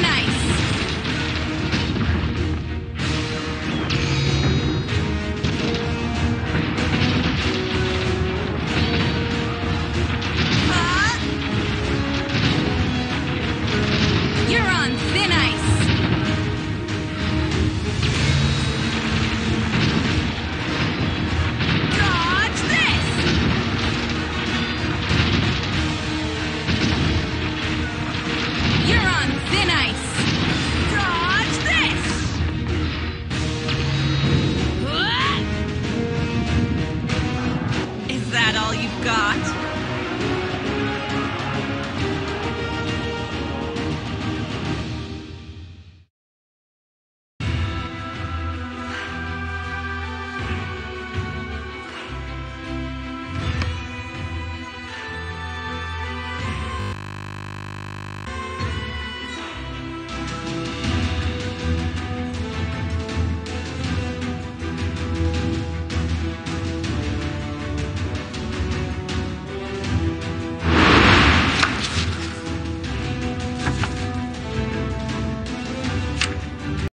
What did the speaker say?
tonight. that all you've got?